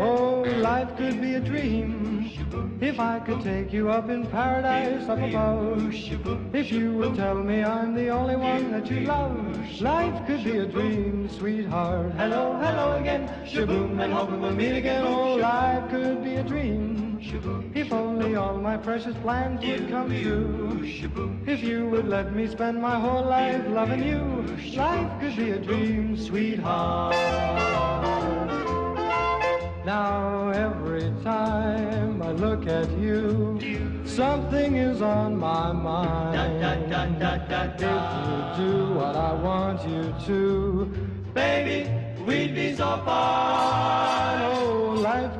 Oh, life could be a dream if I could take you up in paradise up above. If you would tell me I'm the only one that you love, life could be a dream, sweetheart. Hello, hello again, shaboom, and hoping we'll meet again. Oh, life could be a dream. If only all my precious plans would come true. If you would let me spend my whole life loving you, life could be a dream, sweetheart. Now every time I look at you, something is on my mind. If you do what I want you to, baby, we'd be so fine. Oh, life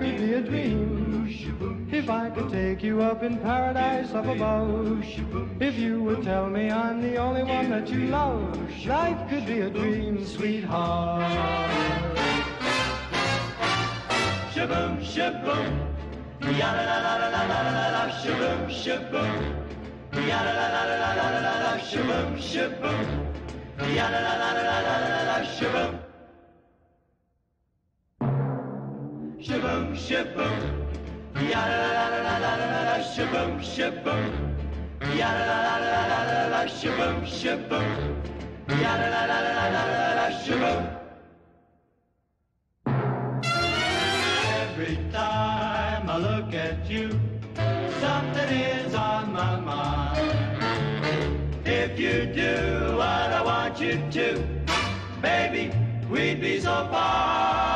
if I could take you up in paradise up above, if you would tell me I'm the only one that you love, life could be a dream, sweetheart. Shaboom, shaboom, ya la la la la la la la, shaboom, shaboom, ya la la la la la la la, shaboom, shaboom, ya la la la la la la la, shaboom. Shaboom, shaboom. Ya la la la la la la la shaboom shaboom. Ya la la la la la la la shaboom shaboom. Ya la la la la la la la shaboom. Every time I look at you, something is on my mind. If you do what I want you to, baby, we'd be so fine.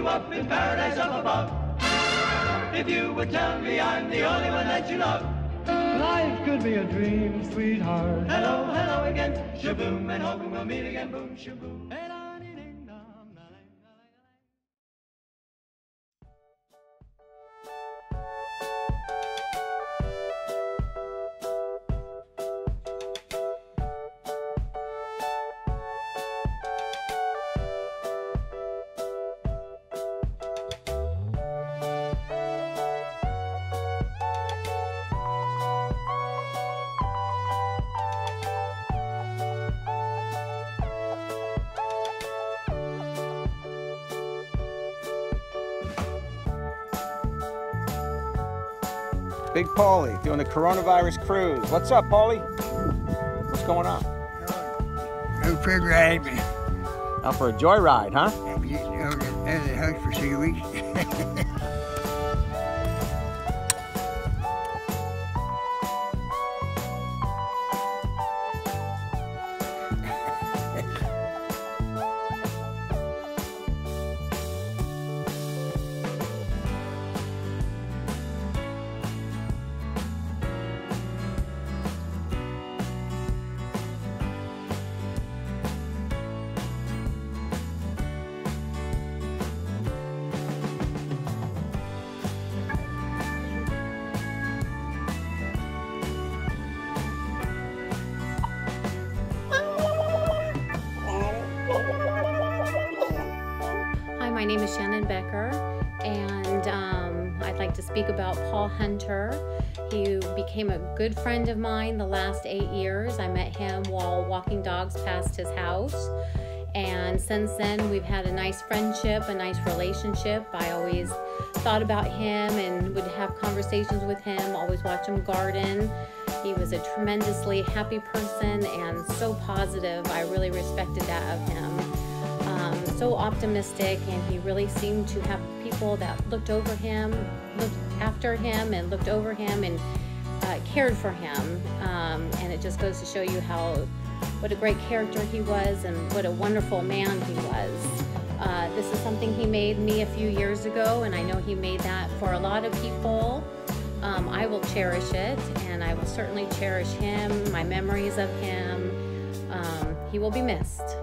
You up in paradise up above. If you would tell me I'm the only one that you love. Life could be a dream, sweetheart. Hello, hello again, shaboom, and hoping we'll meet again, boom, shaboom. Big Paulie doing the coronavirus cruise. What's up, Paulie? What's going on? No figure had me. Out for a joyride, huh? I've been out of the house for three weeks. name is Shannon Becker, and um, I'd like to speak about Paul Hunter. He became a good friend of mine the last eight years. I met him while walking dogs past his house, and since then we've had a nice friendship, a nice relationship. I always thought about him and would have conversations with him, always watch him garden. He was a tremendously happy person and so positive. I really respected that of him so optimistic, and he really seemed to have people that looked over him, looked after him, and looked over him and uh, cared for him. Um, and it just goes to show you how what a great character he was and what a wonderful man he was. Uh, this is something he made me a few years ago, and I know he made that for a lot of people. Um, I will cherish it, and I will certainly cherish him, my memories of him. Um, he will be missed.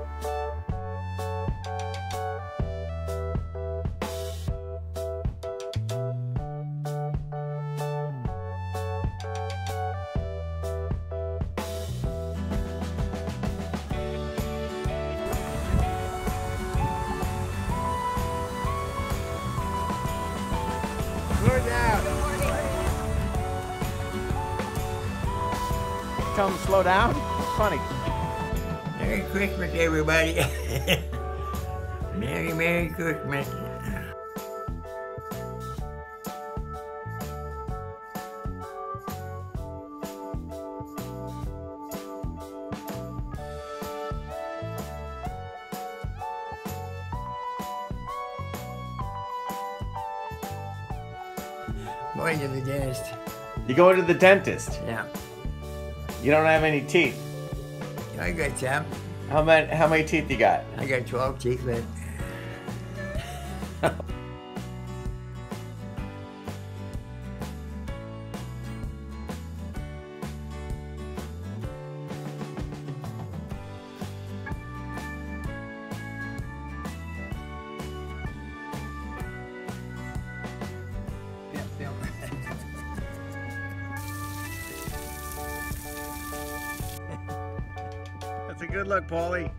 Tell him to slow down. Funny. Merry Christmas, everybody. Merry, Merry Christmas. Going to the dentist. You go to the dentist. Yeah. You don't have any teeth. I got some. How many how many teeth you got? I got 12 teeth left. That's good luck, Paulie.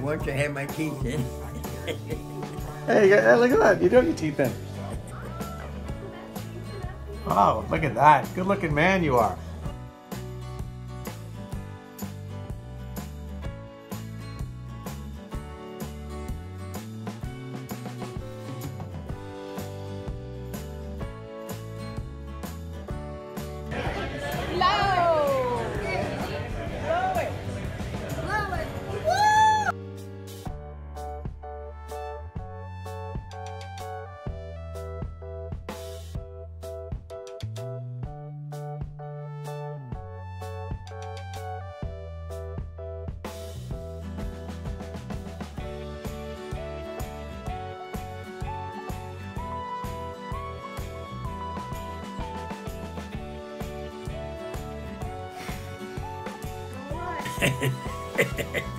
Once I have my teeth in. Hey, hey, look at that. You do have your teeth in. Oh, look at that. Good looking man you are. ハハハハ。